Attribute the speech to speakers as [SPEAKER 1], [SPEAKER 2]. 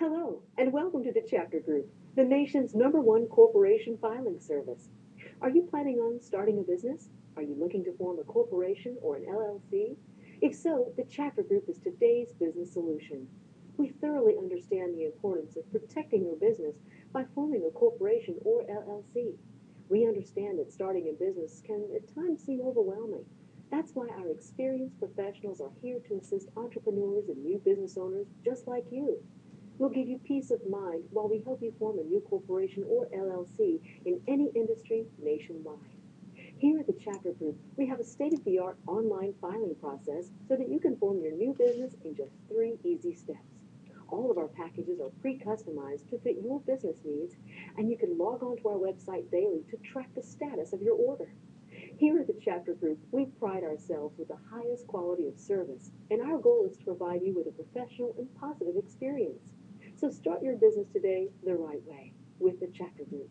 [SPEAKER 1] Hello, and welcome to the Chapter Group, the nation's number one corporation filing service. Are you planning on starting a business? Are you looking to form a corporation or an LLC? If so, the Chapter Group is today's business solution. We thoroughly understand the importance of protecting your business by forming a corporation or LLC. We understand that starting a business can at times seem overwhelming. That's why our experienced professionals are here to assist entrepreneurs and new business owners just like you. We'll give you peace of mind while we help you form a new corporation or LLC in any industry nationwide. Here at the Chapter Group, we have a state-of-the-art online filing process so that you can form your new business in just three easy steps. All of our packages are pre-customized to fit your business needs, and you can log on to our website daily to track the status of your order. Here at the Chapter Group, we pride ourselves with the highest quality of service, and our goal is to provide you with a professional and positive experience. So start your business today the right way with the Chapter Group.